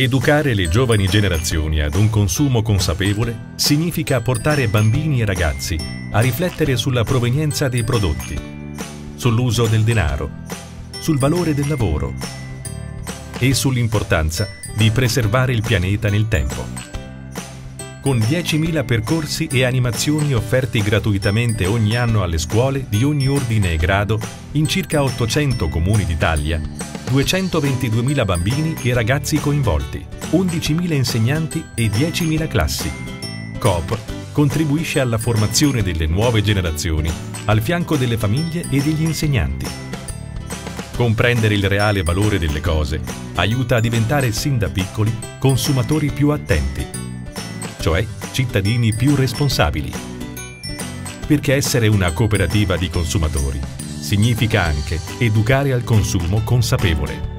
Educare le giovani generazioni ad un consumo consapevole significa portare bambini e ragazzi a riflettere sulla provenienza dei prodotti, sull'uso del denaro, sul valore del lavoro e sull'importanza di preservare il pianeta nel tempo. Con 10.000 percorsi e animazioni offerti gratuitamente ogni anno alle scuole di ogni ordine e grado in circa 800 comuni d'Italia, 222.000 bambini e ragazzi coinvolti, 11.000 insegnanti e 10.000 classi. Coop contribuisce alla formazione delle nuove generazioni al fianco delle famiglie e degli insegnanti. Comprendere il reale valore delle cose aiuta a diventare sin da piccoli consumatori più attenti cioè cittadini più responsabili. Perché essere una cooperativa di consumatori significa anche educare al consumo consapevole.